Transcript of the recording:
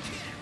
Yeah.